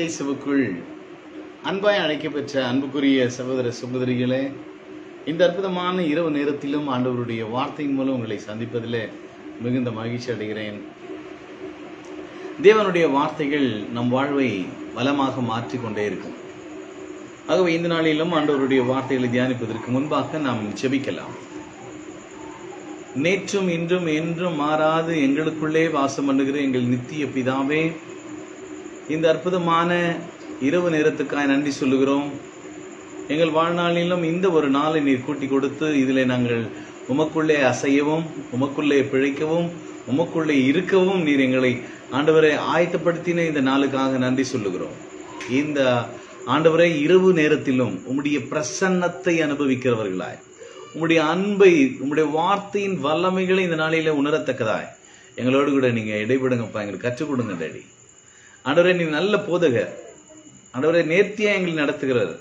இயேசுவுக்குள் அன்பாய் அழைக்கப்பெற்ற அன்புக்குரிய சகோதர சகோதரிகளே இந்த அற்புதமான இரவு நேரத்திலும் ஆண்டவருடைய வார்த்தையின் மூலம் உங்களை சந்திப்பதில் மிகுந்த மகிழ்ச்சி அடைகிறேன். தேவனுடைய வார்த்தைகள் நம் வாழ்வை வளமாக மாற்றிக்கொண்டே இருக்கும். ஆகவே இந்த நாளிலும் ஆண்டவருடைய வார்த்தைகளை தியானிப்பதற்கு முன்பாக நாம் ஜெபிக்கலாம். நேற்றும் இன்றும் என்றும் மாறாது எங்களுக்குள்ளே வாசம் பண்ணுகிற எங்கள் நித்திய பிதாவே இந்த அற்புதமான இரவு நேரத்துக்காக நன்றி சொல்லுகிறோம். எங்கள் வாழ்நாளிலும் இந்த ஒரு நாளை நீர் கூட்டி கொடுத்து இதில் நாங்கள் உமக்குள்ளே அசையவும் உமக்குள்ளே பிழைக்கவும் உமக்குள்ளே இருக்கவும் நீர் எங்களை ஆண்டவரை ஆயத்தப்படுத்தின இந்த நாளுக்காக நன்றி சொல்லுகிறோம். இந்த ஆண்டவரை இரவு நேரத்திலும் உம்முடைய பிரசன்னத்தை அனுபவிக்கிறவர்களாய் உம்முடைய அன்பை உம்முடைய வார்த்தையின் வல்லமைகளை இந்த நாளில உணரத்தக்கதாய். எங்களோடு கூட நீங்க இடைபடுங்கப்பா எங்களுக்கு கற்றுக் கொடுங்க டேடி. ஆண்டவரே நீ நல்ல போதகர் ஆண்டவரே நேர்த்தியா எங்களை நடத்துகிறார்.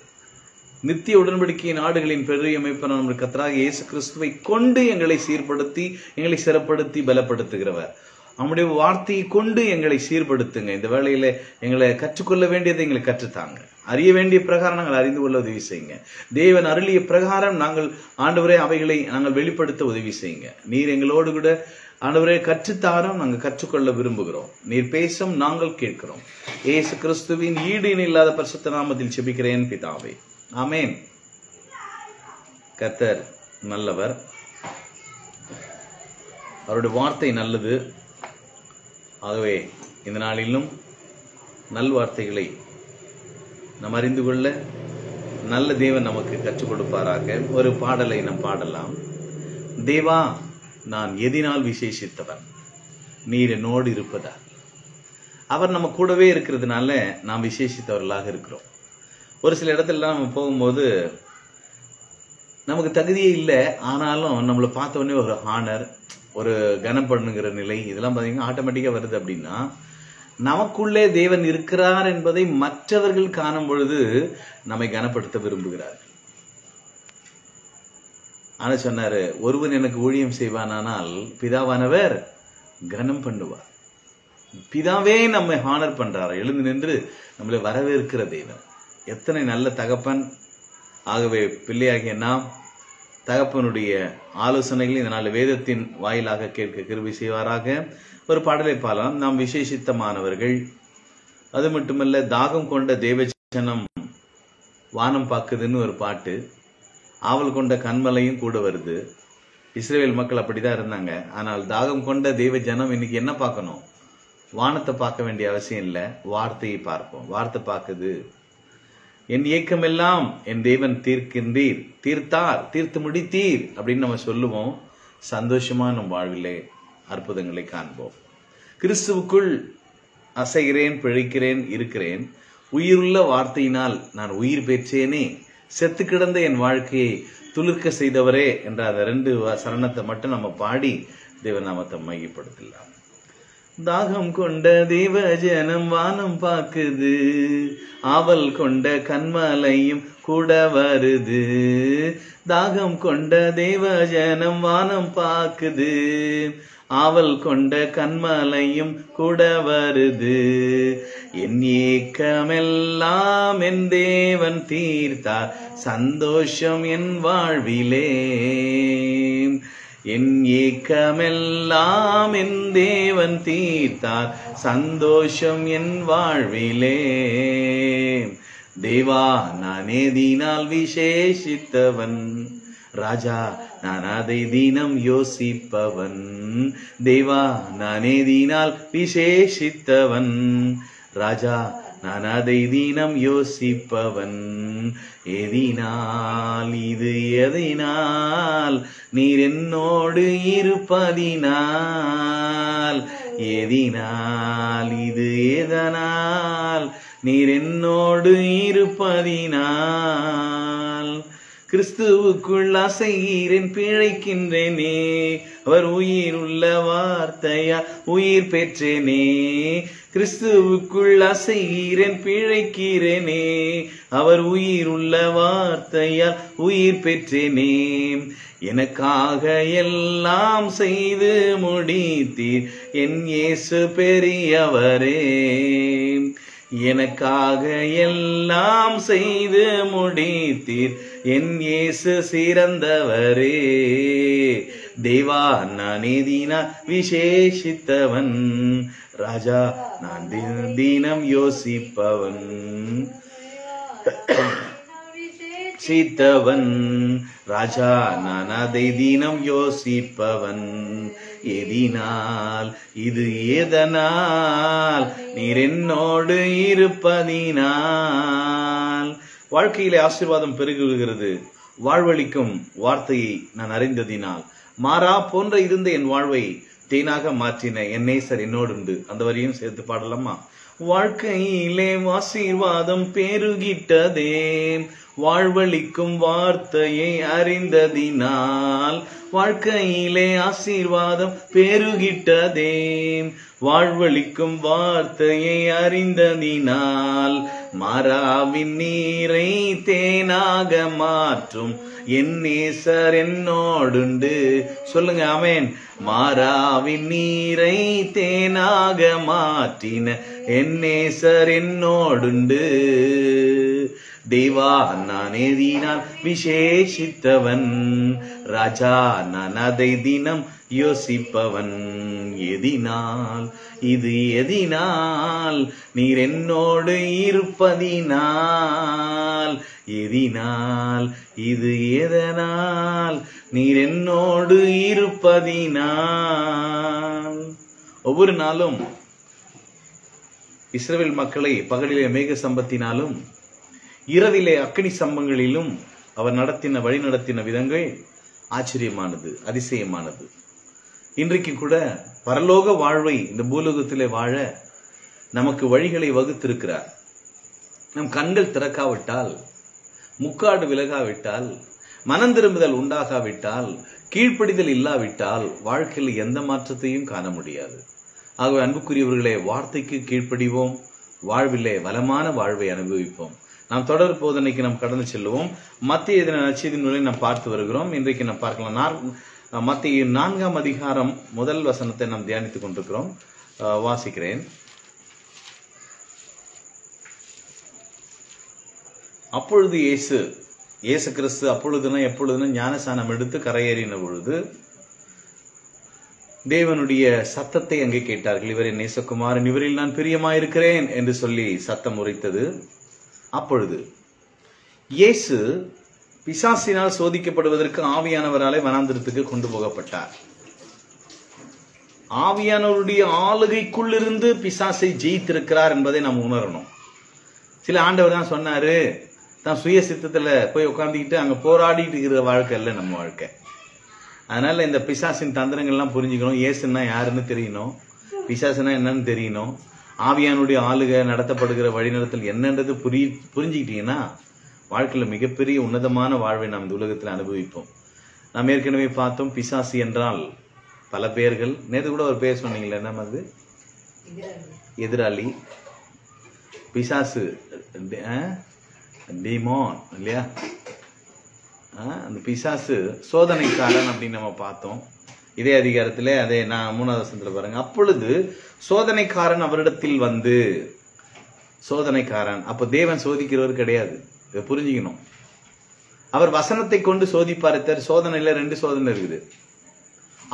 நித்திய உடன்படிக்கை நாடுகளின் பெரிய அமைப்பான நம்முடைய கத்தராக இயேசு கிறிஸ்துவை கொண்டு எங்களை சீர்படுத்தி எங்களை சிறப்படுத்தி பலப்படுத்துகிறவர். நம்முடைய வார்த்தையை கொண்டு எங்களை சீர்படுத்துங்க. இந்த வேளையில எங்களை கற்றுக்கொள்ள வேண்டியதை எங்களை கற்றுத்தாங்க. அறிய வேண்டிய பிரகாரம் நாங்கள் அறிந்து கொள்ள உதவி செய்யுங்க. தேவன் அருளிய பிரகாரம் நாங்கள் ஆண்டவரே அவைகளை நாங்கள் வெளிப்படுத்த உதவி செய்யுங்க. நீர் எங்களோடு கூட ஆண்டவரே கற்றுத்தாரம் நாங்கள் கற்றுக்கொள்ள விரும்புகிறோம். நீர் பேசும் நாங்கள் கேட்கிறோம். ஏசு கிறிஸ்துவின் ஈடு இல்லாத பரிசுத்த நாமத்தில் செபிக்கிறேன் பிதாவே. ஆமேன். கத்தர் நல்லவர். அவருடைய வார்த்தை நல்லது. ஆகவே இந்த நாளிலும் நல்வார்த்தைகளை நாம் அறிந்து கொள்ள நல்ல தேவன் நமக்கு கற்றுக் கொடுப்பாராக. ஒரு பாடலை நாம் பாடலாம். தேவா நான் எதினால் விசேஷித்தவன். நீர் என்னோடு இருப்பதால். அவர் நம்ம கூடவே இருக்கிறதுனால நாம் விசேஷித்தவர்களாக இருக்கிறோம். ஒரு சில இடத்துலலாம் நம்ம போகும்போது நமக்கு தகுதியே இல்லை. ஆனாலும் நம்மளை பார்த்தோன்னே ஒரு ஹானர் ஒரு கனப்படுங்கிற நிலை இதெல்லாம் பார்த்தீங்கன்னா ஆட்டோமேட்டிக்காக வருது அப்படின்னா நமக்குள்ளே தேவன் இருக்கிறார் என்பதை மற்றவர்கள் காணும் பொழுது நம்மை கனப்படுத்த விரும்புகிறார் ஆனால் சொன்னார் ஒருவன் எனக்கு ஊழியம் செய்வானானால் பிதாவானவர் கனம் பண்ணுவார். பிதாவே நம்மை ஹானர் பண்றார். எழுந்து நின்று நம்மளை வரவேற்கிற தெய்வம் எத்தனை நல்ல தகப்பன். ஆகவே பிள்ளையாகிய நாம் தகப்பனுடைய ஆலோசனைகளை இதனால் வேதத்தின் வாயிலாக கேட்க கிருபி செய்வாராக. ஒரு பாடலை பாடலாம். நாம் விசேஷித்தமானவர்கள். அது மட்டுமல்ல தாகம் கொண்ட தேவச்சனம் வானம் பார்க்குதுன்னு ஒரு பாட்டு. ஆவல் கொண்ட கண்மலையும் கூட வருது. இஸ்ரேல் மக்கள் அப்படிதான் இருந்தாங்க. ஆனால் தாகம் கொண்ட தெய்வ ஜனம் இன்னைக்கு என்ன பார்க்கணும்? வானத்தை பார்க்க வேண்டிய அவசியம் இல்லை. வார்த்தையை பார்ப்போம். வார்த்தை பார்க்குது. என் ஏக்கமெல்லாம் என் தேவன் தீர்க்கின்றீர். தீர்த்தார் தீர்த்து முடித்தீர் அப்படின்னு நம்ம சொல்லுவோம். சந்தோஷமா நம் வாழ்விலே அற்புதங்களை காண்போம். கிறிஸ்துவுக்குள் அசைகிறேன் பிழைக்கிறேன் இருக்கிறேன். உயிருள்ள வார்த்தையினால் நான் உயிர் பெற்றேனே. செத்து கிடந்த என் வாழ்க்கையை துளிர்க்க செய்தவரே என்ற அந்த ரெண்டு சரணத்தை மட்டும் நம்ம பாடி தேவநாமத்தை மையப்படுத்தலாம். தாகம் கொண்ட தேவ ஜனம் வானம் பாக்குது ஆவல் கொண்ட கண்மலையும் கூட வருது. தாகம் கொண்ட தேவ ஜனம் வானம் பாக்குது ஆவல் கொண்ட கண்மலையும் கூட வருது. என் ஏக்கமெல்லாம் என் தேவன் தீர்த்தார். சந்தோஷம் என் வாழ்விலே. என் ஏக்கமெல்லாம் என் தேவன் தீர்த்தார். சந்தோஷம் என் வாழ்விலே. தேவா நானே ஏதினால் விசேஷித்தவன். ராஜா நான் அதை தினம் யோசிப்பவன். தேவா நானே ஏதினால் விசேஷித்தவன். ராஜா நான் அதை தினம் யோசிப்பவன். எதினால் இது எதினால் நீர் என்னோடு இருப்பதினால். எதினால் இது எதனால்? நீர் என்னோடு இருப்பதினால். கிறிஸ்துவுக்குள் அசைகிறேன் பிழைக்கின்றேனே. அவர் உயிர் உள்ள வார்த்தையா? உயிர் பெற்றேனே. கிறிஸ்துவுக்குள் அசைகிறேன் பிழைக்கிறேனே. அவர் உயிர் உள்ள வார்த்தையால் உயிர் பெற்றேனே. எனக்காக எல்லாம் செய்து முடித்தீர். என் இயேசு பெரியவரே. எனக்காக எல்லாம் செய்து முடித்தீர். என் இயேசு சிறந்தவரே. தேவா நான் எதினா விசேஷித்தவன். ராஜா நான் தின தினம் யோசிப்பவன். சித்தவன். ராஜா நான் அதை தினம் யோசிப்பவன். எதினால் இது எதனால் நீர் என்னோடு இருப்பதினால். வாழ்க்கையிலே ஆசீர்வாதம் பெருகுகிறது. வாழ்வழிக்கும் வார்த்தையை நான் அறிந்ததினால். மாறா போன்ற இருந்த என் வாழ்வை தேனாக மாற்றின என் நேசர் என்னோடு உண்டு அந்த வரியும் சேர்த்து பாடலாமா? வாழ்க்கையிலே ஆசீர்வாதம் பெருகிட்டதே. வாழ்வழிக்கும் வார்த்தையை அறிந்ததினால் வாழ்க்கையிலே ஆசீர்வாதம் பெருகிட்டதே. வாழ்வழிக்கும் வார்த்தையை அறிந்ததினால் மராவின் நீரை தேனாக மாற்றும். என் நேசர் என்னோடுண்டு. சொல்லுங்க அமேன் மாறாவின் நீரை தேனாக மாற்றின என் நேசர் என்னோடுண்டு. தேவா நானே எதினால் விசேஷித்தவன். ராஜா நான் அதை தினம் யோசிப்பவன். எதினால் இது எதினால் நீர் என்னோடு இருப்பதினால். எதினால் இது எதனால் நீர் என்னோடு இருப்பதினால். ஒவ்வொரு நாளும் இஸ்ரேல் மக்களை பகலிலே மேக சம்பத்தினாலும் இரவிலே அக்கினி சம்பங்களிலும் அவர் நடத்தின வழி நடத்தின விதங்கள் ஆச்சரியமானது அதிசயமானது. இன்றைக்கு கூட பரலோக வாழ்வை இந்த பூலோகத்திலே வாழ நமக்கு வழிகளை வகுத்திருக்கிறார். நம் கண்கள் திறக்காவிட்டால் முக்காடு விலகாவிட்டால் மனம் திரும்புதல் உண்டாகாவிட்டால் கீழ்ப்படிதல் இல்லாவிட்டால் வாழ்க்கையில் எந்த மாற்றத்தையும் காண முடியாது. ஆகவே அன்புக்குரியவர்களே வார்த்தைக்கு கீழ்ப்படிவோம் வாழ்விலே வளமான வாழ்வை அனுபவிப்போம். நாம் தொடர் இன்னைக்கு நாம் கடந்து செல்லுவோம். மத்திய எதிர நச்செய்தி நூலை நாம் பார்த்து வருகிறோம். இன்றைக்கு நாம் பார்க்கலாம். நான் மத்திய நான்காம் அதிகாரம் முதல் வசனத்தை நாம் தியானித்துக் கொண்டிருக்கிறோம். வாசிக்கிறேன். அப்பொழுது இயேசு இயேசு கிறிஸ்து அப்பொழுதுனா எப்பொழுதுனா ஞானசானம் எடுத்து கரையேறின பொழுது தேவனுடைய சத்தத்தை அங்கே கேட்டார்கள். இவர் என் நேசகுமாரன் இவரில் நான் பிரியமாயிருக்கிறேன் என்று சொல்லி சத்தம் உரைத்தது. அப்பொழுது இயேசு பிசாசினால் சோதிக்கப்படுவதற்கு ஆவியானவராலே வனாந்திரத்துக்கு கொண்டு போகப்பட்டார். ஆவியானவருடைய ஆளுகைக்குள்ளிருந்து பிசாசை ஜெயித்திருக்கிறார் என்பதை நாம் உணரணும். சில ஆண்டவர் தான் சொன்னாரு தான் சுய சித்தத்துல போய் உட்காந்துக்கிட்டு அங்க போராடிட்டு இருக்கிற வாழ்க்கை இல்லை நம்ம வாழ்க்கை. அதனால இந்த பிசாசின் தந்திரங்கள்லாம் புரிஞ்சுக்கணும் ஏசுன்னா யாருன்னு தெரியணும் பிசாசுனா என்னன்னு தெரியணும் ஆவியானுடைய ஆளுக நடத்தப்படுகிற வழிநடத்தல் என்னன்றது புரி புரிஞ்சுக்கிட்டீங்கன்னா வாழ்க்கையில் மிகப்பெரிய உன்னதமான வாழ்வை நாம் இந்த உலகத்தில் அனுபவிப்போம். நாம் ஏற்கனவே பார்த்தோம் பிசாசு என்றால் பல பேர்கள் நேற்று கூட ஒரு பேர் சொன்னீங்களே என்ன அது? எதிராளி பிசாசு டிமான் இல்லையா? ஆ, அந்த பிசாசு சோதனைக்காரன் அப்படின்னு நம்ம பார்த்தோம். இதே அதிகாரத்திலே அதே நான் மூணாவது வசனத்துல பாருங்க. அப்பொழுது சோதனைக்காரன் அவரிடத்தில் வந்து சோதனைக்காரன் அப்ப தேவன் சோதிக்கிறவர் கிடையாது. இதை புரிஞ்சுக்கணும். அவர் வசனத்தை கொண்டு சோதிப்பாரு தவிர சோதனையில ரெண்டு சோதனை இருக்குது.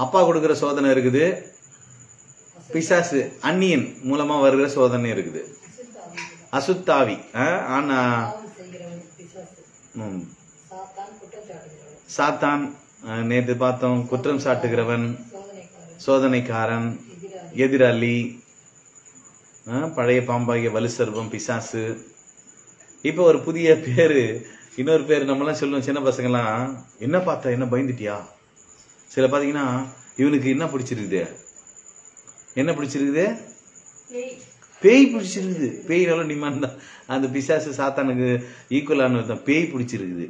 அப்பா கொடுக்கிற சோதனை இருக்குது. பிசாசு அந்நியன் மூலமா வருகிற சோதனை இருக்குது. அசுத்தாவி ஆனா சாத்தான் நேற்று பார்த்தோம் குற்றம் சாட்டுகிறவன் சோதனைக்காரன் எதிராளி பழைய பாம்பாகிய வலுசர்வம் பிசாசு. இப்போ ஒரு புதிய பேர் இன்னொரு பேர் நம்மலாம் சொல்லுவோம் சின்ன பசங்கலாம் என்ன பார்த்தா என்ன பயந்துட்டியா? சில பார்த்தீங்கன்னா இவனுக்கு என்ன பிடிச்சிருக்குது? என்ன பிடிச்சிருக்குது? பேய் பிடிச்சிருக்குது. பேய்னால டிமாண்ட் தான். அந்த பிசாசு சாத்தானுக்கு ஈக்குவலான தான். பேய் பிடிச்சிருக்குது.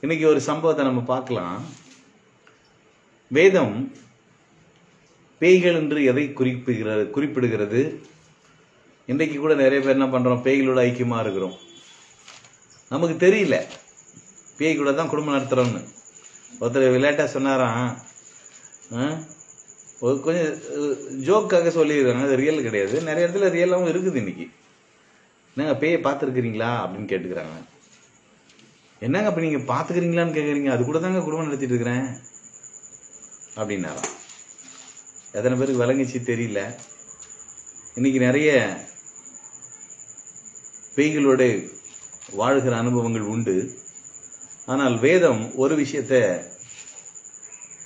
இன்னைக்கு ஒரு சம்பவத்தை நம்ம பார்க்கலாம். வேதம் பேய்கள் என்று எதை குறிப்பிடுகிறது குறிப்பிடுகிறது? இன்றைக்கு கூட நிறைய பேர் என்ன பண்றோம்? பேய்களோட ஐக்கியமா இருக்கிறோம். நமக்கு தெரியல. பேய் கூட தான் குடும்பம் நடத்துறோம்னு. ஒருத்தர் விளையாட்டா சொன்னாராம் ஆ, ஒரு கொஞ்சம் ஜோக்காக சொல்லியிருக்காங்க. அது ரியல் கிடையாது. நிறைய இடத்துல ரியலாகவும் இருக்குது இன்னைக்கு. என்னங்க பேயை பார்த்துருக்கிறீங்களா? அப்படின்னு கேட்டுக்கிறாங்க. என்னங்க அப்ப நீங்க பாத்துக்கிறீங்களான்னு கேக்குறீங்க? அது கூட தாங்க குடும்பம் நடத்திட்டு இருக்கிறேன். அப்படின்னாராம். எத்தனை பேருக்கு விளங்குச்சு தெரியல. இன்னைக்கு நிறைய பேய்களோட வாழ்கிற அனுபவங்கள் உண்டு. ஆனால் வேதம் ஒரு விஷயத்தை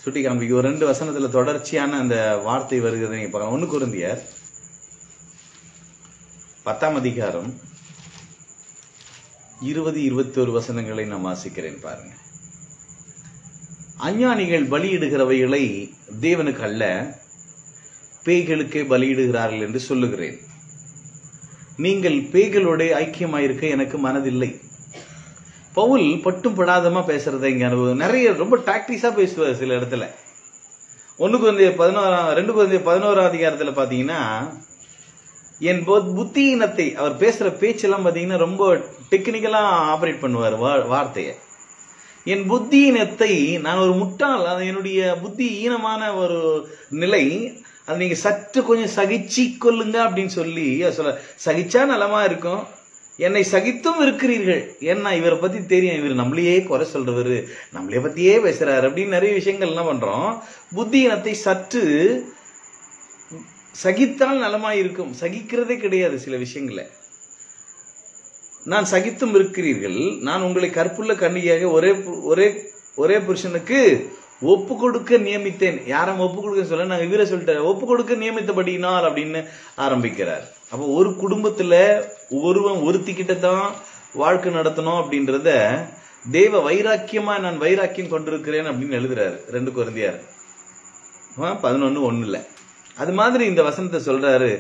சுட்டி காண்பிக்கும் ஒரு ரெண்டு வசனத்துல தொடர்ச்சியான அந்த வார்த்தை வருகிறத நீங்க பார்க்கலாம். ஒன்று குருந்தியர் பத்தாம் அதிகாரம் இருபது இருபத்தோரு வசனங்களை நான் வாசிக்கிறேன் பாருங்க. அஞ்ஞானிகள் பலியிடுகிறவைகளை தேவனுக்கு அல்ல பேய்களுக்கே பலியிடுகிறார்கள் என்று சொல்லுகிறேன். நீங்கள் பேய்களோட ஐக்கியமாயிருக்க எனக்கு மனதில்லை. பவுல் பட்டும் படாதமா பேசுறத இங்க அனுபவம். நிறைய ரொம்ப டாக்டிஸா பேசுவார் சில இடத்துல. ஒன்று குழந்தைய பதினோரா ரெண்டு குழந்தைய பதினோராம் அதிகாரத்துல பாத்தீங்கன்னா என் புத்தியினத்தை அவர் பேசுற பேச்செல்லாம் பாத்தீங்கன்னா ரொம்ப டெக்னிக்கலா ஆபரேட் பண்ணுவார் வா- வார்த்தையை. என் புத்தியினத்தை நான் ஒரு முட்டாள் அது என்னுடைய புத்தி ஈனமான ஒரு நிலை அது நீங்க சற்று கொஞ்சம் சகிச்சு கொள்ளுங்க அப்படின்னு சொல்லி சொல்ல சகிச்சா நலமா இருக்கும். என்னை சகித்தும் இருக்கிறீர்கள். ஏன்னா இவரை பத்தி தெரியும். இவர் நம்மளையே குறை சொல்கிறவர் நம்மளைய பத்தியே பேசுறாரு அப்படின்னு நிறைய விஷயங்கள் என்ன பண்றோம். புத்தியினத்தை சற்று சகித்தால் நலமா இருக்கும். சகிக்கிறதே கிடையாது சில விஷயங்களை. நான் சகித்தும் இருக்கிறீர்கள். நான் உங்களை கற்புள்ள கண்ணியாக ஒரே ஒரே ஒரே புருஷனுக்கு ஒப்பு கொடுக்க நியமித்தேன். யாரும் ஒப்பு கொடுக்க சொல்ல நாங்கள் இவரை சொல்லிட்டேன். ஒப்பு கொடுக்க நியமித்தபடினால் அப்படின்னு ஆரம்பிக்கிறார். அப்போ ஒரு குடும்பத்தில் ஒருவன் ஒருத்திக்கிட்ட தான் வாழ்க்கை நடத்தணும் அப்படின்றத தேவ வைராக்கியமா நான் வைராக்கியம் கொண்டிருக்கிறேன் அப்படின்னு எழுதுறாரு. ரெண்டு குழந்தையார். பதினொன்னு ஒண்ணுல. அது மாதிரி இந்த வசனத்தை சொல்றாரு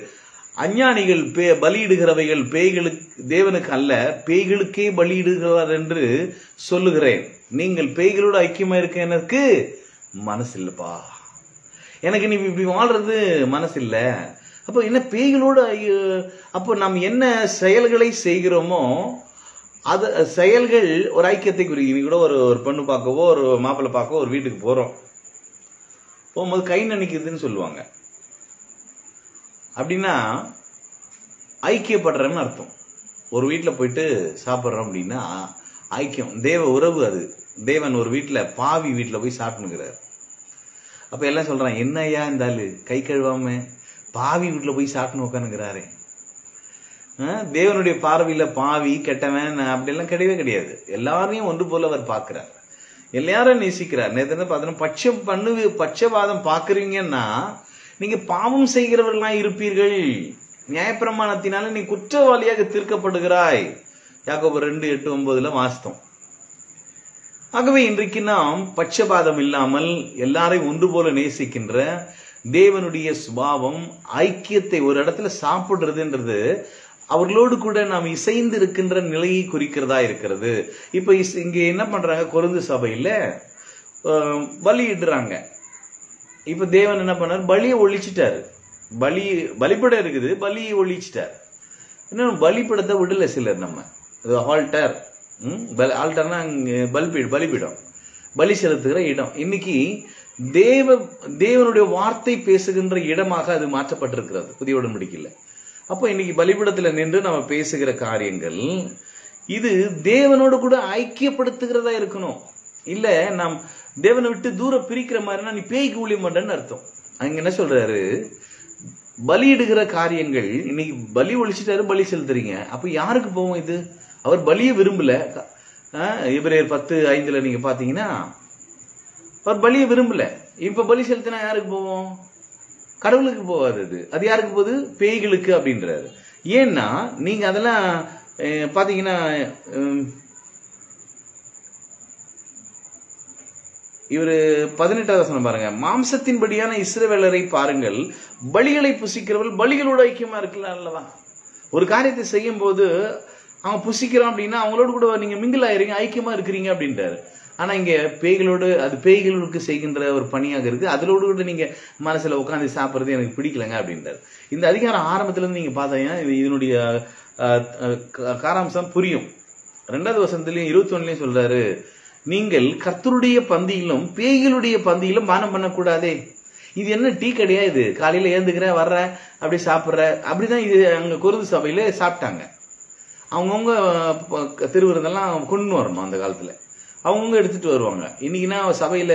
அஞ்ஞானிகள் பே பலியிடுகிறவைகள் பேய்களுக்கு தேவனுக்கு அல்ல பேய்களுக்கே பலியிடுகிறார் என்று சொல்லுகிறேன். நீங்கள் பேய்களோட ஐக்கியமா இருக்க எனக்கு மனசு இல்லப்பா எனக்கு நீ இப்படி வாழ்றது மனசு இல்ல அப்போ என்ன பேய்களோட அப்போ நாம் என்ன செயல்களை செய்கிறோமோ அது செயல்கள் ஒரு ஐக்கியத்தை குறிக்கும் நீ கூட ஒரு ஒரு பெண்ணு பார்க்கவோ ஒரு மாப்பிள்ளை பார்க்கவோ ஒரு வீட்டுக்கு போகிறோம் போகும்போது கை நனைக்குதுன்னு சொல்லுவாங்க. அப்படின்னா ஐக்கியப்படுறேன்னு அர்த்தம். ஒரு வீட்டில் போயிட்டு சாப்பிட்றோம் அப்படின்னா ஐக்கியம். தேவ உறவு அது. தேவன் ஒரு வீட்டில் பாவி வீட்டில் போய் சாப்பிட்டுங்கிறார் அப்போ எல்லாம் சொல்றான் என்ன ஐயா இந்த கை கழுவாம பாவி வீட்டில் போய் சாப்பிட்டு உட்காந்துங்கிறாரே தேவனுடைய பார்வையில் பாவி கெட்டவன் அப்படிலாம் கிடையவே கிடையாது. எல்லாரையும் ஒன்று போல அவர் பார்க்குறார். எல்லாரும் நேசிக்கிறார். நேற்று பார்த்தோன்னா பட்சம் பண்ணு பட்சவாதம் பார்க்குறீங்கன்னா நீங்க பாவம் செய்கிறவர்களா இருப்பீர்கள். நியாயப்பிரமாணத்தினால நீ குற்றவாளியாக தீர்க்கப்படுகிறாய். யாக்கோபு ரெண்டு எட்டு ஒன்பதுல வாஸ்தம் ஆகவே இன்றைக்கு நாம் பட்சபாதம் இல்லாமல் எல்லாரையும் ஒன்று போல நேசிக்கின்ற தேவனுடைய சுபாவம் ஐக்கியத்தை ஒரு இடத்துல சாப்பிடுறதுன்றது அவர்களோடு கூட நாம் இசைந்து இருக்கின்ற நிலையை குறிக்கிறதா இருக்கிறது. இப்ப இஸ்- இங்க என்ன பண்றாங்க? கொருந்து சபையில வலியிடுறாங்க இப்ப தேவன் என்ன பண்ணார்? பலியை ஒழிச்சிட்டாரு. பலி பலிப்படம் இருக்குது. பலியை ஒழிச்சிட்டார். இன்னும் பலிப்படத்தை விடல சிலர் நம்ம. ஹால்டர் ஆல்டர்னா பலிபீடு பலிபீடம் பலி செலுத்துகிற இடம். இன்னைக்கு தேவ தேவனுடைய வார்த்தை பேசுகின்ற இடமாக அது மாற்றப்பட்டிருக்கிறது. புதிய உடன்படிக்கையில். அப்போ இன்னைக்கு பலிபீடத்தில் நின்று நம்ம பேசுகிற காரியங்கள் இது தேவனோடு கூட ஐக்கியப்படுத்துகிறதா இருக்கணும். இல்ல நாம் தேவனை விட்டு தூரம் பிரிக்கிற மாதிரினா நீ பேய்க்கு ஊழிய மாட்டேன்னு அர்த்தம். அங்க என்ன சொல்றாரு? பலியிடுகிற காரியங்கள் இன்னைக்கு பலி ஒழிச்சிட்டாரு பலி செலுத்துறீங்க. அப்ப யாருக்கு போவோம் இது? அவர் பலியை விரும்பல. இவரையர் பத்து ஐந்துல நீங்க பாத்தீங்கன்னா அவர் பலியை விரும்பல. இப்ப பலி செலுத்தினா யாருக்கு போவோம்? கடவுளுக்கு போகாது அது. அது யாருக்கு போகுது? பேய்களுக்கு அப்படின்றாரு. ஏன்னா நீங்க அதெல்லாம் பாத்தீங்கன்னா இவரு பதினெட்டாவது வசனம் பாருங்க. மாம்சத்தின்படியான இஸ்ரவேலரை பாருங்கள். பலிகளை புசிக்கிறவர்கள் பலிகளோட ஐக்கியமா இருக்கலாம் அல்லவா? ஒரு காரியத்தை செய்யும் போது அவன் புசிக்கிறான் அப்படின்னா அவங்களோட கூட நீங்க மிங்கிள் ஆயிருங்க ஐக்கியமா இருக்கிறீங்க அப்படின்றாரு. ஆனா இங்க பேய்களோடு அது பேய்களுக்கு செய்கின்ற ஒரு பணியாக இருக்கு. அதோடு கூட நீங்க மனசுல உட்காந்து சாப்பிடுறது எனக்கு பிடிக்கலங்க அப்படின்றாரு. இந்த அதிகாரம் ஆரம்பத்துல இருந்து நீங்க பார்த்தீங்கன்னா இது இதனுடைய காராம்சம் புரியும். ரெண்டாவது வசனத்திலையும் இருபத்தி ஒன்னுலயும் சொல்றாரு நீங்கள் கர்த்தருடைய பந்தியிலும் பேய்களுடைய பந்தியிலும் பானம் பண்ணக்கூடாதே. இது என்ன டீ கடையா இது? காலையில ஏந்துக்கிற வர்ற அப்படி சாப்பிட்ற அப்படிதான் இது அங்க குருது சபையில சாப்பிட்டாங்க. அவங்கவுங்க திருவிருந்தெல்லாம் கொண்டு வரணும் அந்த காலத்துல. அவங்கவுங்க எடுத்துட்டு வருவாங்க. இன்னைக்குன்னா சபையில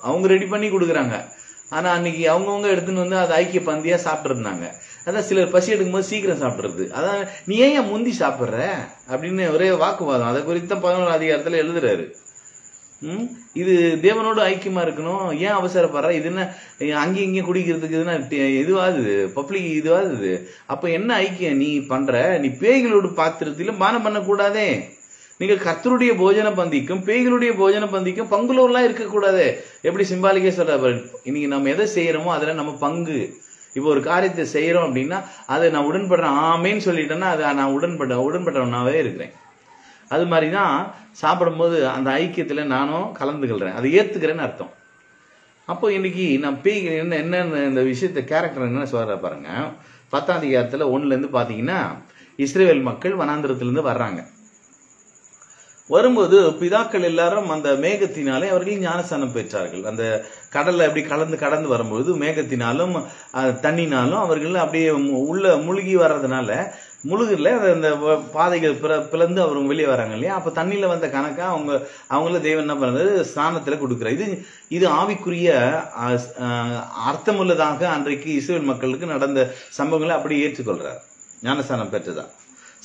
அவங்க ரெடி பண்ணி கொடுக்குறாங்க. ஆனா அன்னைக்கு அவங்கவுங்க எடுத்துன்னு வந்து அதை ஐக்கிய பந்தியா சாப்பிட்டு இருந்தாங்க அதான் சிலர் பசி எடுக்கும்போது சீக்கிரம் சாப்பிட்றது. அதான் நீ ஏன் ஏன் முந்தி சாப்பிட்ற? அப்படின்னு ஒரே வாக்குவாதம். அதை குறித்து தான் பதினோரு அதிகாரத்தில் எழுதுறாரு. ம்? இது தேவனோடு ஐக்கியமா இருக்கணும். ஏன் அவசரப்படுற? இது என்ன அங்கேயும் இங்கேயும் குடிக்கிறதுக்கு இதுனா இதுவாகுது. பப்ளிக் இதுவாகுது. அப்ப என்ன ஐக்கியம் நீ பண்ற? நீ பேய்களோடு பாத்திரத்திலும் பானம் பண்ணக்கூடாதே. நீங்கள் கர்த்தருடைய போஜன பந்திக்கும் பேய்களுடைய போஜன பந்திக்கும் பங்குலோர்லாம் இருக்கக்கூடாது. எப்படி சிம்பாலிக்கே சொல்ற இன்னைக்கு நம்ம எதை செய்யறோமோ அதுல நம்ம பங்கு. இப்போ ஒரு காரியத்தை செய்கிறோம் அப்படின்னா அதை நான் உடன்படுறேன் ஆமேன்னு சொல்லிட்டேன்னா அதை நான் உடன்பட உடன்படுறவனாவே இருக்கிறேன். அது மாதிரி தான் சாப்பிடும்போது அந்த ஐக்கியத்தில் நானும் கலந்துக்கிறேன் அதை ஏற்றுக்கிறேன்னு அர்த்தம். அப்போ இன்னைக்கு நான் பேய் என்ன என்னென்ன இந்த விஷயத்த கேரக்டர் என்ன சொல்கிற பாருங்க. பத்தாம் அதிகாரத்தில் ஒன்றுலேருந்து பார்த்தீங்கன்னா இஸ்ரேல் மக்கள் வனாந்திரத்துலேருந்து வர்றாங்க. வரும்போது பிதாக்கள் எல்லாரும் அந்த மேகத்தினாலே அவர்கள் ஞானஸ்தானம் பெற்றார்கள். அந்த கடல்ல அப்படி கலந்து கடந்து வரும்போது மேகத்தினாலும் தண்ணினாலும் அவர்கள் அப்படியே உள்ள முழுகி வர்றதுனால முழுகுல அந்த பாதைகள் பிற பிளந்து அவங்க வெளியே வராங்க இல்லையா? அப்ப தண்ணியில வந்த கணக்கா அவங்க அவங்கள தெய்வம் என்ன பண்ணுறது ஸ்நானத்துல கொடுக்குறாரு. இது இது ஆவிக்குரிய அர்த்தமுள்ளதாக அன்றைக்கு இஸ்ரேல் மக்களுக்கு நடந்த சம்பவங்களை அப்படி ஏற்றுக்கொள்றார். ஞானஸ்தானம் பெற்றதா?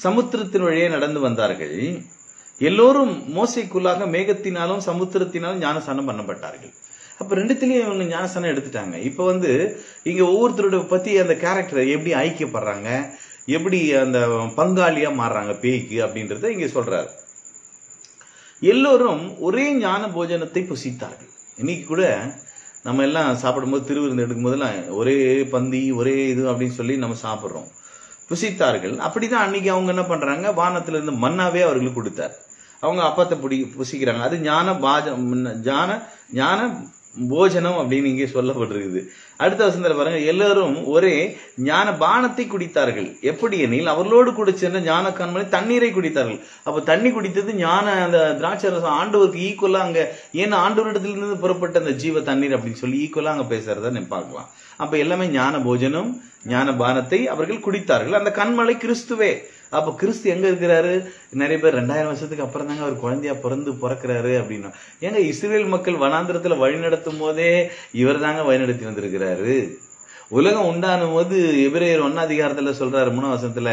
சமுத்திரத்தின் வழியே நடந்து வந்தார்கள். எல்லோரும் மோசைக்குள்ளாக மேகத்தினாலும் சமுத்திரத்தினாலும் ஞானசானம் பண்ணப்பட்டார்கள். அப்ப ரெண்டுத்திலயும் இவங்க ஞானசானம் எடுத்துட்டாங்க. இப்ப வந்து இங்க ஒவ்வொருத்தரோட பத்தி அந்த கேரக்டர் எப்படி ஐக்கியப்படுறாங்க எப்படி அந்த பங்காளியா மாறுறாங்க பேய்க்கு அப்படின்றத இங்க சொல்றாரு. எல்லோரும் ஒரே ஞான போஜனத்தை புசித்தார்கள். இன்னைக்கு கூட நம்ம எல்லாம் சாப்பிடும்போது திருவிருந்து எடுக்கும் போதெல்லாம் ஒரே பந்தி ஒரே இது அப்படின்னு சொல்லி நம்ம சாப்பிட்றோம். புசித்தார்கள். அப்படிதான் அன்னைக்கு அவங்க என்ன பண்றாங்க? வானத்துல இருந்து மன்னாவே அவர்களுக்கு கொடுத்தார். அவங்க அப்பத்தை பிடி புசிக்கிறாங்க. அது ஞான பாஜ ஞான ஞான போஜனம் அப்படின்னு இங்கே சொல்லப்பட்டிருக்குது. அடுத்த வசந்தத்தில் பாருங்க எல்லாரும் ஒரே ஞான பானத்தை குடித்தார்கள். எப்படி எனில் அவர்களோடு கூட சென்ற ஞான கண்மணி தண்ணீரை குடித்தார்கள். அப்போ தண்ணி குடித்தது ஞான அந்த திராட்சை ரசம் ஆண்டவருக்கு ஈக்குவலாக அங்கே ஏன்னா ஆண்டவரிடத்திலிருந்து புறப்பட்ட அந்த ஜீவ தண்ணீர் அப்படின்னு சொல்லி ஈக்குவலாக அங்கே பேசுறத நம்ம பார்க்கலாம். அப்போ எல்லாமே ஞான போஜனம் ஞான பானத்தை அவர்கள் குடித்தார்கள். அந்த கண்மலை கிறிஸ்துவே. அப்போ கிறிஸ்து எங்க இருக்கிறாரு? நிறைய பேர் ரெண்டாயிரம் வருஷத்துக்கு அப்புறம் தாங்க அவர் குழந்தையா பிறந்து பிறக்கிறாரு அப்படின்னா. ஏங்க இஸ்ரேல் மக்கள் வனாந்திரத்துல வழிநடத்தும் போதே இவர் தாங்க வழிநடத்தி வந்திருக்கிறாரு. உலகம் உண்டான போது எபிரேயர் ஒன்னா அதிகாரத்துல சொல்றாரு மூணு வசனத்துல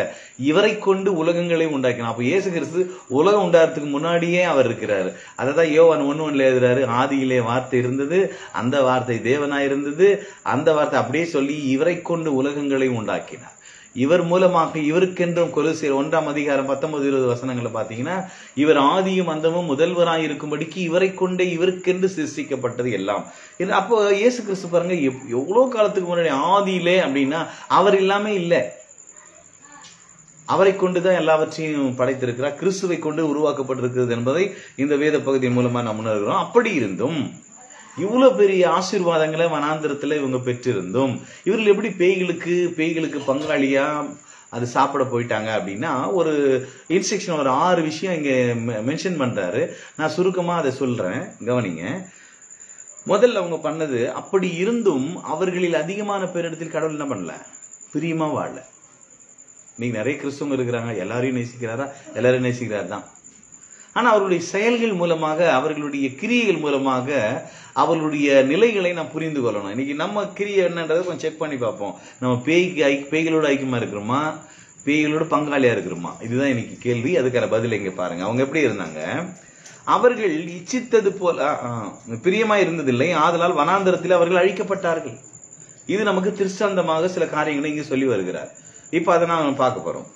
இவரை கொண்டு உலகங்களை உண்டாக்கினா அப்ப இயேசு கிறிஸ்து உலகம் உண்டாகிறதுக்கு முன்னாடியே அவர் இருக்கிறாரு. அததான் யோவான் ஒன்று ஒண்ணுல எழுதுறாரு ஆதியிலே வார்த்தை இருந்தது அந்த வார்த்தை தேவனா இருந்தது அந்த வார்த்தை அப்படியே சொல்லி இவரை கொண்டு உலகங்களை உண்டாக்கினார். இவர் மூலமாக இவருக்கென்றும் கொலுசியர் ஒன்றாம் அதிகாரம் பத்தொன்பது இருபது வசனங்களை பார்த்தீங்கன்னா இவர் ஆதியும் அந்தமும் முதல்வராய் இருக்கும்படிக்கு இவரை கொண்டே இவருக்கென்று சிருஷ்டிக்கப்பட்டது எல்லாம். அப்போ இயேசு கிறிஸ்து பாருங்க எப்- காலத்துக்கு முன்னாடி ஆதியிலே அப்படின்னா அவர் இல்லாமல் இல்லை. அவரை கொண்டு தான் எல்லாவற்றையும் படைத்திருக்கிறார். கிறிஸ்துவை கொண்டு உருவாக்கப்பட்டிருக்கிறது என்பதை இந்த வேத பகுதியின் மூலமா நாம் உணர்கிறோம். அப்படி இருந்தும் இவ்வளவு பெரிய ஆசீர்வாதங்களை வனாந்திரத்துல இவங்க பெற்றிருந்தும். இவர்கள் எப்படி பேய்களுக்கு பேய்களுக்கு பங்காளியா அது சாப்பிட போயிட்டாங்க அப்படின்னா ஒரு இன்ஸ்ட்ரக்ஷன் ஒரு ஆறு விஷயம் இங்க மென்ஷன் பண்றாரு. நான் சுருக்கமா அதை சொல்றேன். கவனிங்க. முதல்ல அவங்க பண்ணது அப்படி இருந்தும் அவர்களில் அதிகமான பேரிடத்தில் கடவுள் என்ன பண்ணல? பிரியமா வாழல. நீங்க நிறைய கிறிஸ்தவங்க இருக்கிறாங்க எல்லாரையும் நேசிக்கிறாரா? எல்லாரையும் நேசிக்கிறார் தான். ஆனால் அவர்களுடைய செயல்கள் மூலமாக அவர்களுடைய கிரியைகள் மூலமாக அவர்களுடைய நிலைகளை நாம் புரிந்து கொள்ளணும். இன்னைக்கு நம்ம கிரியை என்னன்றதை கொஞ்சம் செக் பண்ணி பார்ப்போம். நம்ம பேய்க்கு ஐ பேய்களோட ஐக்கியமாக இருக்கிறோமா? பேய்களோட பங்காளியாக இருக்கிறோமா? இதுதான் இன்னைக்கு கேள்வி. அதுக்கான பதில் இங்கே பாருங்க. அவங்க எப்படி இருந்தாங்க? அவர்கள் இச்சித்தது போல பிரியமாக இருந்ததில்லை. ஆதலால் வனாந்தரத்தில் அவர்கள் அழிக்கப்பட்டார்கள். இது நமக்கு திருஷ்டாந்தமாக சில காரியங்களை இங்கே சொல்லி வருகிறார். இப்போ அதை நான் பார்க்க போகிறோம்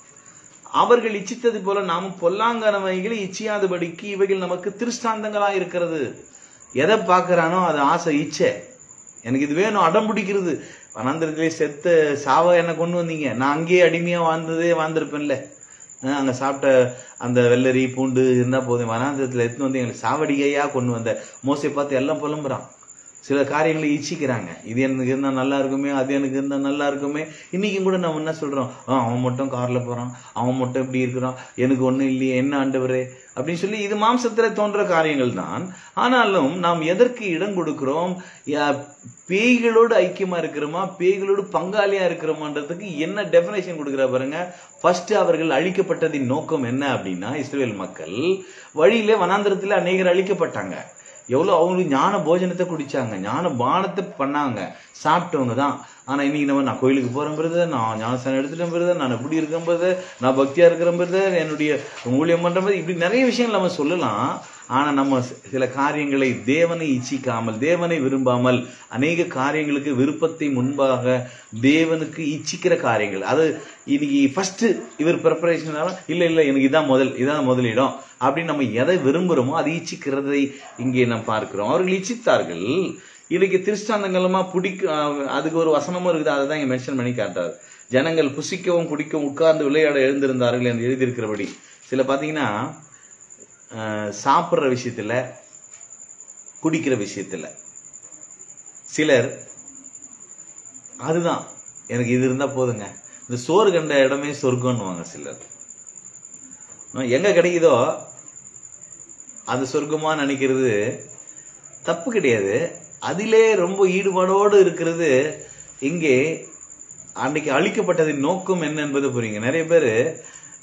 அவர்கள் இச்சித்தது போல நாம் பொல்லாங்கனவைகளை இச்சியாதபடிக்கு இவைகள் நமக்கு திருஷ்டாந்தங்களா இருக்கிறது. எதை பார்க்குறானோ அது ஆசை இச்சை. எனக்கு இது வேணும் அடம் பிடிக்கிறது. வனாந்திரத்திலே செத்த சாவ என்ன கொண்டு வந்தீங்க. நான் அங்கேயே அடிமையா வாழ்ந்ததே வாழ்ந்திருப்பேன்ல. அஹ் அங்க சாப்பிட்ட அந்த வெள்ளரி பூண்டு இருந்தா போதும். வனாந்திரத்துல எடுத்துன்னு வந்து எங்களுக்கு சாவடிகையா கொண்டு வந்த. மோசை பார்த்து எல்லாம் புலம்புறான். சில காரியங்களை இச்சிக்கிறாங்க. இது எனக்கு இருந்தால் நல்லா இருக்குமே அது எனக்கு இருந்தால் நல்லா இருக்குமே. இன்றைக்கும் கூட நம்ம என்ன சொல்கிறோம் "ஆ, அவன் மட்டும் காரில் போகிறான் அவன் மட்டும் இப்படி இருக்கிறான். எனக்கு ஒன்றும் இல்லையே. என்ன ஆண்டவரே? அப்படின்னு சொல்லி இது மாம்சத்தில் தோன்ற காரியங்கள் தான். ஆனாலும் நாம் எதற்கு இடம் கொடுக்கிறோம்? யா- பேய்களோடு ஐக்கியமா இருக்கிறோமா? பேய்களோடு பங்காளியா இருக்கிறோமான்றதுக்கு என்ன டெபினேஷன் கொடுக்குறா பாருங்க? ஃபர்ஸ்ட் அவர்கள் அழிக்கப்பட்டதின் நோக்கம் என்ன அப்படின்னா இஸ்ரேல் மக்கள் வழியிலே வனாந்திரத்தில் அநேகர் அழிக்கப்பட்டாங்க. எவ்வளவு அவங்களுக்கு ஞான போஜனத்தை குடிச்சாங்க ஞான பானத்தை பண்ணாங்க சாப்பிட்டவங்க தான். ஆனா இன்னைக்கு நம்ம நான் கோயிலுக்கு போறேன் பிரதர் நான் ஞானஸ்தானம் எடுத்துட்டேன் பிரதர் நான் இப்படி இருக்கேன் பிரதர் நான் பக்தியா இருக்கிற பிரதர் என்னுடைய ஊழியம் பண்ணுற மாதிரி இப்படி நிறைய விஷயங்கள் நம்ம சொல்லலாம். ஆனா நம்ம சில காரியங்களை தேவனை இச்சிக்காமல் தேவனை விரும்பாமல் அநேக காரியங்களுக்கு விருப்பத்தை முன்பாக தேவனுக்கு இச்சிக்கிற காரியங்கள். அது இன்னைக்கு ஃபர்ஸ்ட் இவர் ப்ரிப்பரேஷன் இல்லை இல்லை எனக்கு இதான் முதல் இதான் முதலிடம். அப்படின்னு நம்ம எதை விரும்புகிறோமோ அதை இச்சிக்கிறதை இங்கே நாம் பார்க்கிறோம். அவர்கள் இச்சித்தார்கள். இன்னைக்கு திருஷ்டாந்தங்களுமா பிடிக்க அதுக்கு ஒரு வசனமும் இருக்குது அதை தான் இங்க மென்ஷன் பண்ணி காட்டார் ஜனங்கள் புசிக்கவும் குடிக்கவும் உட்கார்ந்து விளையாட எழுந்திருந்தார்கள் என்று எழுதியிருக்கிறபடி. சில பார்த்தீங்கன்னா சாப்பிட்ற விஷயத்தில் விஷயத்துல குடிக்கிற விஷயத்துல. சிலர் அதுதான். எனக்கு இது இருந்தா போதுங்க. இந்த சோறு கண்ட இடமே சொர்க்கம்னுவாங்க சிலர். எங்கே எங்க கிடைக்குதோ அது சொர்க்கமா நினைக்கிறது தப்பு கிடையாது. அதிலே ரொம்ப ஈடுபாடோடு இருக்கிறது இங்கே அன்னைக்கு அழிக்கப்பட்டதின் நோக்கம் என்ன என்பது புரியுங்க. நிறைய பேர்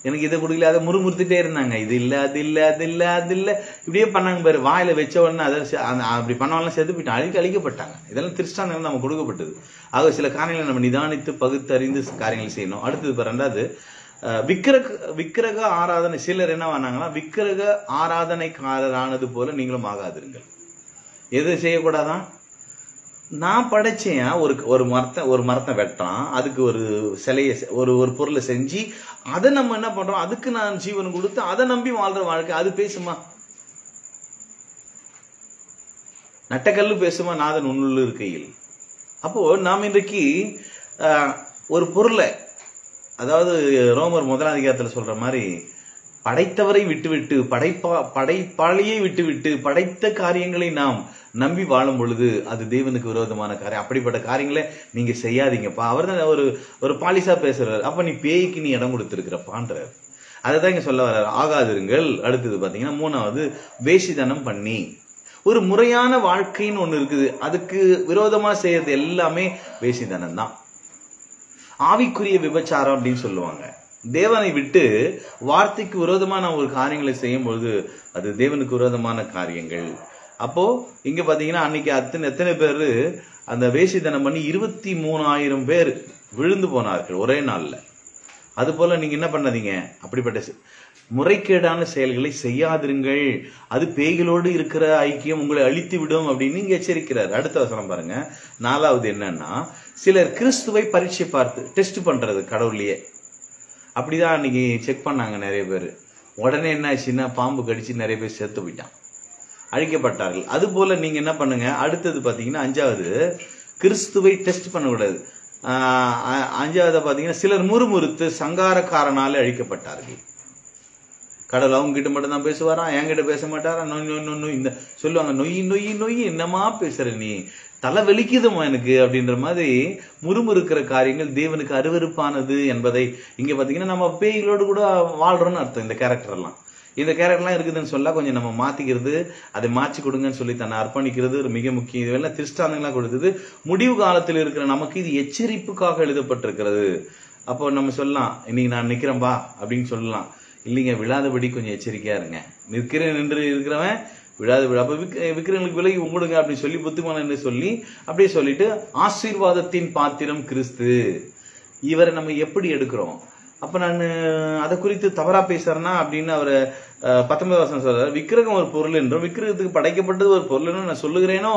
எனக்கு இதை கொடுக்கல அதை முறுமுறுத்துட்டே இருந்தாங்க. இது இல்லை அது இல்லை அது இல்லை அது இல்லை. இப்படியே பண்ணாங்க பாரு. வாயில வச்ச உடனே அதை அப்படி பண்ணவெல்லாம் செத்து போயிட்டாங்க. அழிக்க அழிக்கப்பட்டாங்க. இதெல்லாம் திருஷ்டாந்தங்கள் நம்ம கொடுக்கப்பட்டது. ஆக சில காரியங்களை நம்ம நிதானித்து பகுத்தறிந்து காரியங்கள் செய்யணும். அடுத்தது இப்ப ரெண்டாவது விக்கிரக விக்கிரக ஆராதனை சிலர் என்ன பண்ணாங்கன்னா விக்கிரக ஆராதனைக்காரரானது போல நீங்களும் ஆகாதிருங்கள். எது செய்யக்கூடாதான் நான் படைச்சேன் ஒரு ஒரு மரத்தை ஒரு மரத்தை வெட்டான் அதுக்கு ஒரு சிலையை ஒரு ஒரு பொருளை செஞ்சு அதை நம்ம என்ன பண்றோம்? அதுக்கு நான் ஜீவன் கொடுத்து அதை நம்பி வாழ்ற வாழ்க்கை அது பேசுமா? நட்டக்கல்லு பேசுமா? நாதன் உன்னுள்ள இருக்கையில். அப்போ நாம் இன்றைக்கு ஒரு பொருளை அதாவது ரோமர் முதலாம் அதிகாரத்துல சொல்ற மாதிரி படைத்தவரை விட்டுவிட்டு படைப்பா படைப்பாளியை விட்டுவிட்டு படைத்த காரியங்களை நாம் நம்பி வாழும் பொழுது அது தேவனுக்கு விரோதமான காரியம். அப்படிப்பட்ட காரியங்களை நீங்க செய்யாதீங்கப்பா. அவர் தான் ஒரு ஒரு பாலிசா பேசுறாரு. அப்ப நீ பேய்க்கு நீ இடம் கொடுத்துருக்கிறப்பான்றார். அதை தான் இங்க சொல்ல வர்றாரு. ஆகாதிருங்கள். அடுத்தது பாத்தீங்கன்னா மூணாவது வேஷிதனம் பண்ணி. ஒரு முறையான வாழ்க்கைன்னு ஒண்ணு இருக்குது. அதுக்கு விரோதமா செய்யறது எல்லாமே வேசிதனம் தான் ஆவிக்குரிய விபச்சாரம் அப்படின்னு சொல்லுவாங்க. தேவனை விட்டு வார்த்தைக்கு விரோதமான நான் ஒரு காரியங்களை செய்யும் பொழுது அது தேவனுக்கு விரோதமான காரியங்கள். அப்போ இங்க பாத்தீங்கன்னா அன்னைக்கு அத்தனை எத்தனை பேரு அந்த வேசித்தனம் பண்ணி இருபத்தி மூணாயிரம் பேர் விழுந்து போனார்கள் ஒரே நாள்ல. அது போல நீங்க என்ன பண்ணாதீங்க? அப்படிப்பட்ட முறைகேடான செயல்களை செய்யாதிருங்கள். அது பேய்களோடு இருக்கிற ஐக்கியம் உங்களை அழித்து விடும் அப்படின்னு இங்க எச்சரிக்கிறார். அடுத்த வசனம் பாருங்க. நாலாவது என்னன்னா சிலர் கிறிஸ்துவை பரீட்சை பார்த்து டெஸ்ட் பண்றது கடவுளையே அப்படிதான் அன்னைக்கு செக் பண்ணாங்க நிறைய பேர். உடனே என்ன ஆச்சுன்னா பாம்பு கடிச்சு நிறைய பேர் செத்து போயிட்டான் அழிக்கப்பட்டார்கள். அது போல நீங்க என்ன பண்ணுங்க அடுத்தது பாத்தீங்கன்னா அஞ்சாவது கிறிஸ்துவை டெஸ்ட் பண்ணக்கூடாது. அஞ்சாவது பாத்தீங்கன்னா சிலர் முறுமுறுத்து சங்காரக்காரனாலே அழிக்கப்பட்டார்கள். கடவுள் அவங்க கிட்ட மட்டும் தான் பேசுவாராம் என்கிட்ட பேச மாட்டாரா? நொய் நொய் நொய் இந்த சொல்லுவாங்க நொய் நொய் நொய் என்னமா பேசுற நீ? தலை வலிக்குதுமா எனக்கு அப்படின்ற மாதிரி முறுமுறுக்கிற காரியங்கள் தேவனுக்கு அருவருப்பானது என்பதை இங்க பாத்தீங்கன்னா நம்ம பேய்களோடு கூட வாழ்றோம்னு அர்த்தம் இந்த கேரக்டர் எல்லாம். இந்த கேரக்டர்லாம் இருக்குதுன்னு சொல்ல கொஞ்சம் நம்ம மாத்திக்கிறது அதை மாற்றி கொடுங்கன்னு சொல்லி தன்னை அர்ப்பணிக்கிறது ஒரு மிக முக்கியம். இதுவெல்லாம் திருஷ்டாந்தங்களா கொடுத்தது. முடிவு காலத்தில் இருக்கிற நமக்கு இது எச்சரிப்புக்காக எழுதப்பட்டிருக்கிறது. அப்போ நம்ம சொல்லலாம் இன்னைக்கு நான் நிக்கிறேன்பா அப்படின்னு சொல்லலாம். இல்லைங்க விழாதபடி கொஞ்சம் எச்சரிக்கையா இருங்க. நிற்கிறேன் நின்று இருக்கிறவன் விழாது விழா. அப்போ விக் விக்கிரங்களுக்கு விலகி உங்களுங்க அப்படின்னு சொல்லி புத்திமானன்னு சொல்லி அப்படியே சொல்லிட்டு ஆசீர்வாதத்தின் பாத்திரம் கிறிஸ்து. இவரை நம்ம எப்படி எடுக்கிறோம்? அப்ப நான் அதை குறித்து தவறா பேசுறேன்னா அப்படின்னு அவர் பத்தொன்பது வருஷம் சொல்றாரு. விக்கிரகம் ஒரு பொருள் என்றும் விக்கிரகத்துக்கு படைக்கப்பட்டது ஒரு பொருள் என்றும் நான் சொல்லுகிறேனோ?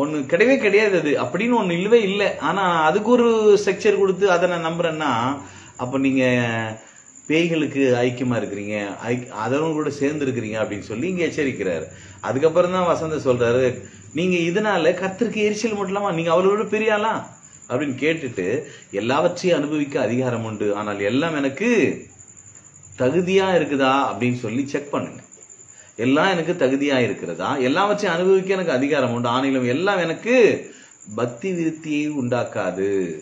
ஒண்ணு கிடையவே கிடையாது அது. அப்படின்னு ஒண்ணு இல்லவே இல்லை. ஆனா அதுக்கு ஒரு ஸ்ட்ரக்சர் கொடுத்து அதை நான் நம்புறேன்னா அப்ப நீங்க பேய்களுக்கு ஐக்கியமா இருக்கிறீங்க ஐக்- அதனும் கூட சேர்ந்து இருக்கிறீங்க அப்படின்னு சொல்லி இங்க எச்சரிக்கிறார். அதுக்கப்புறம் தான் வசந்த சொல்றாரு நீங்க இதனால கத்திற்கு எரிச்சல் மட்டும் நீங்க அவரோட பெரியாளா அப்படின்னு கேட்டுட்டு எல்லாவற்றையும் அனுபவிக்க அதிகாரம் உண்டு. ஆனால் எல்லாம் எனக்கு தகுதியா இருக்குதா? அப்படின்னு சொல்லி செக் பண்ணுங்க. எல்லாம் எனக்கு தகுதியா இருக்கிறதா? எல்லாவற்றையும் அனுபவிக்க எனக்கு அதிகாரம் உண்டு. ஆனாலும் எல்லாம் எனக்கு பக்தி விருத்தியை உண்டாக்காது.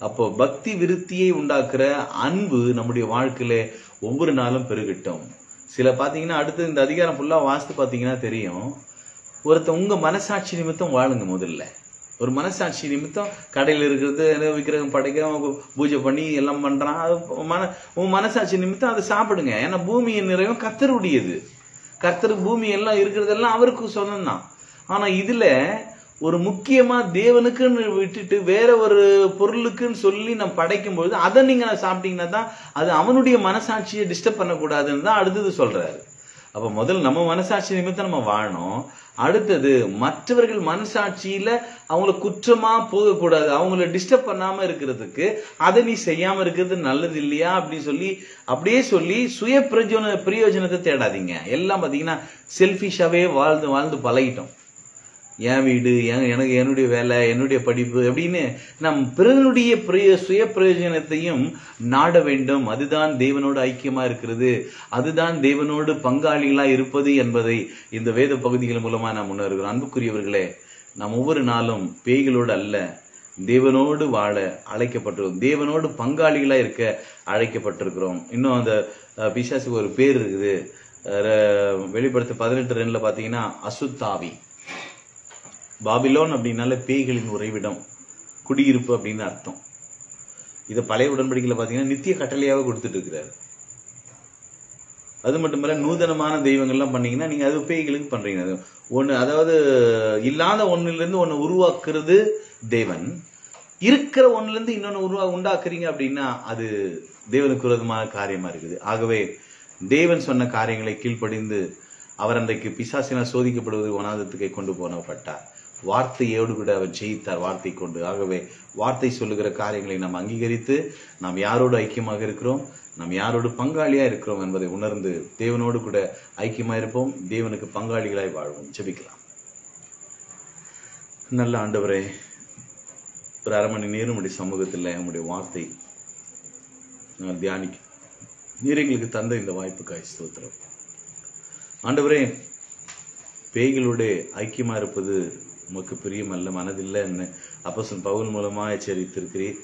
அப்போ பக்தி விருத்தியை உண்டாக்குற அன்பு நம்முடைய வாழ்க்கையில ஒவ்வொரு நாளும் பெருகட்டும். சில பாத்தீங்கன்னா அடுத்து இந்த அதிகாரம் ஃபுல்லா வாஸ்து பாத்தீங்கன்னா தெரியும். ஒருத்த உங்க மனசாட்சி நிமித்தம் வாழுங்க முதல்ல. ஒரு மனசாட்சி நிமித்தம் கடையில் இருக்கிறது விக்கிரகம் படைக்கிறவங்க பூஜை பண்ணி எல்லாம் பண்றான். அது மன உன் மனசாட்சி நிமித்தம் அதை சாப்பிடுங்க. ஏன்னா பூமியின் நிறைவும் கத்தருடையது கத்தர் பூமி எல்லாம் இருக்கிறதெல்லாம் அவருக்கு சொந்தம் தான் ஆனா இதுல ஒரு முக்கியமா தேவனுக்குன்னு விட்டுட்டு வேற ஒரு பொருளுக்குன்னு சொல்லி நம்ம படைக்கும் பொழுது அதை நீங்க சாப்பிட்டீங்கன்னா தான் அது அவனுடைய மனசாட்சியை டிஸ்டர்ப் பண்ணக்கூடாதுன்னு தான் அடுத்தது சொல்றாரு. அப்ப முதல்ல நம்ம மனசாட்சி நிமித்தம் நம்ம வாழணும். அடுத்தது மற்றவர்கள் மனசாட்சியில அவங்கள குற்றமா போகக்கூடாது. அவங்கள டிஸ்டர்ப் பண்ணாம இருக்கிறதுக்கு அதை நீ செய்யாம இருக்கிறது நல்லது இல்லையா அப்படின்னு சொல்லி அப்படியே சொல்லி சுய பிரயோஜன பிரயோஜனத்தை தேடாதீங்க. எல்லாம் பாத்தீங்கன்னா செல்ஃபிஷாவே வாழ்ந்து வாழ்ந்து பழகிட்டோம். என் வீடு என் எனக்கு என்னுடைய வேலை என்னுடைய படிப்பு அப்படின்னு நம் பிறனுடைய பிரய சுய பிரயோஜனத்தையும் நாட வேண்டும். அதுதான் தேவனோடு ஐக்கியமாக இருக்கிறது. அதுதான் தேவனோடு பங்காளிகளாக இருப்பது என்பதை இந்த வேத பகுதிகள் மூலமாக நாம் உணர்கிறோம். அன்புக்குரியவர்களே நாம் ஒவ்வொரு நாளும் பேய்களோடு அல்ல தேவனோடு வாழ அழைக்கப்பட்டிருக்கோம் தேவனோடு பங்காளிகளாக இருக்க அழைக்கப்பட்டிருக்கிறோம். இன்னும் அந்த பிசாசுக்கு ஒரு பேர் இருக்குது. வெளிப்படுத்த பதினெட்டு ரெண்டில் பார்த்தீங்கன்னா அசுத்தாவி. பாபிலோன் அப்படின்னால பேய்களின் உறைவிடம் குடியிருப்பு அப்படின்னு அர்த்தம். இதை பழைய உடன்படிக்கையில பாத்தீங்கன்னா நித்திய கட்டளையாக கொடுத்துட்டு இருக்கிறாரு. அது மட்டும் இல்லை நூதனமான தெய்வங்கள்லாம் பண்ணீங்கன்னா நீங்க அது பேய்களுக்கு பண்றீங்க. அது ஒண்ணு அதாவது இல்லாத ஒன்றுலேருந்து ஒன்று உருவாக்குறது தேவன். இருக்கிற ஒன்றுலேருந்து இருந்து இன்னொன்னு உருவா உண்டாக்குறீங்க அப்படின்னா அது தேவனுக்கு விரோதமான காரியமா இருக்குது. ஆகவே தேவன் சொன்ன காரியங்களை கீழ்ப்படிந்து அவர் அன்றைக்கு பிசாசினால் சோதிக்கப்படுவது வனாதத்துக்கை கொண்டு போனப்பட்டார். வார்த்தையோடு கூட அவர் ஜெயித்தார் வார்த்தை கொண்டு. ஆகவே வார்த்தை சொல்லுகிற காரியங்களை நாம் அங்கீகரித்து நாம் யாரோடு ஐக்கியமாக இருக்கிறோம்? நாம் யாரோடு பங்காளியா இருக்கிறோம் என்பதை உணர்ந்து தேவனோடு கூட ஐக்கியமா இருப்போம். தேவனுக்கு பங்காளிகளாய் வாழ்வோம். ஜெபிக்கலாம். நல்ல ஆண்டவரே ஒரு அரை மணி நேரம் உடைய சமூகத்தில் உங்களுடைய வார்த்தை நாங்கள் தியானிக்க நீர் எங்களுக்கு தந்த இந்த வாய்ப்புக்காய் ஸ்தோத்திரம். ஆண்டவரே பேய்களோட ஐக்கியமா இருப்பது உமக்கு பிரியமல்ல மனதில்லைன்னு அப்போஸ்தலன் பவுல் மூலமாக எச்சரித்திருக்கிறீர்.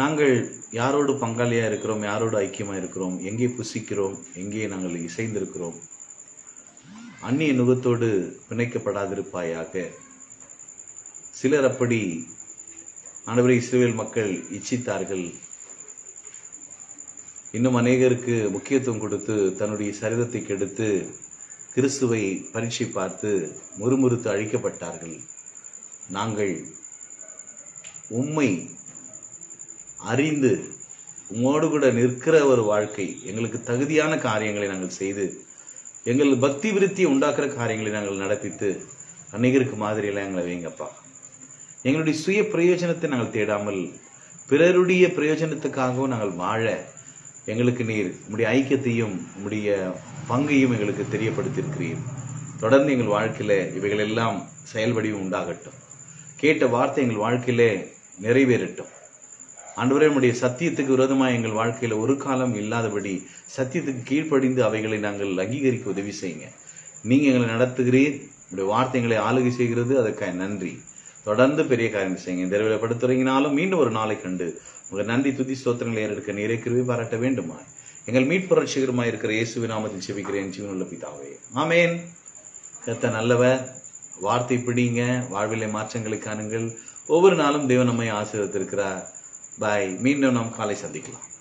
நாங்கள் யாரோடு பங்காளியா இருக்கிறோம் யாரோடு ஐக்கியமா இருக்கிறோம் எங்கே புசிக்கிறோம் எங்கே நாங்கள் இசைந்திருக்கிறோம்? அந்நிய நுகத்தோடு பிணைக்கப்படாதிருப்பாயாக. சிலர் அப்படி ஆண்டவரை இஸ்ரேல் மக்கள் இச்சித்தார்கள். இன்னும் அநேகருக்கு முக்கியத்துவம் கொடுத்து தன்னுடைய சரீரத்தை கெடுத்து கிறிஸ்துவை பரீட்சை பார்த்து முறுமுறுத்து அழிக்கப்பட்டார்கள். நாங்கள் உம்மை அறிந்து உம்மோடு கூட நிற்கிற ஒரு வாழ்க்கை எங்களுக்கு தகுதியான காரியங்களை நாங்கள் செய்து எங்கள் பக்தி விருத்தியை உண்டாக்குற காரியங்களை நாங்கள் நடத்தித்து அநேகருக்கு மாதிரியெல்லாம் எங்களை வைங்கப்பா. எங்களுடைய சுய பிரயோஜனத்தை நாங்கள் தேடாமல் பிறருடைய பிரயோஜனத்துக்காகவும் நாங்கள் வாழ எங்களுக்கு நீர் உம்முடைய ஐக்கியத்தையும் உம்முடைய பங்கையும் எங்களுக்கு தெரியப்படுத்தியிருக்கிறீர். தொடர்ந்து எங்கள் வாழ்க்கையில இவைகள் எல்லாம் செயல்படியும் உண்டாகட்டும். கேட்ட வார்த்தை எங்கள் வாழ்க்கையிலே நிறைவேறட்டும். ஆண்டவரே சத்தியத்துக்கு விரோதமாக எங்கள் வாழ்க்கையில ஒரு காலம் இல்லாதபடி சத்தியத்துக்கு கீழ்ப்படிந்து அவைகளை நாங்கள் அங்கீகரிக்க உதவி செய்யுங்க. நீங்க எங்களை நடத்துகிறீர் உங்களுடைய வார்த்தைகளை ஆளுகை செய்கிறது அதற்காக நன்றி. தொடர்ந்து பெரிய காரியம் செய்யுங்க. இந்த இரவில் படுத்துறீங்கனாலும் மீண்டும் ஒரு நாளை கண்டு உங்கள் நன்றி துதி ஸ்தோத்திரங்களை ஏறெடுக்க நீரே கிருவி பாராட்ட வேண்டுமா எங்கள் மீட்பு ரட்சகருமாய் இருக்கிற இயேசுவின் நாமத்தில் செபிக்கிறேன் ஜீவனுள்ள பிதாவே. ஆமேன். கத்த நல்லவர். வார்த்தை பிடிங்க வாழ்விலை மாற்றங்களை காணுங்கள். ஒவ்வொரு நாளும் தேவன் நம்மை ஆசீர்வதித்திருக்கிறார். பாய். மீண்டும் நாம் காலை சந்திக்கலாம்.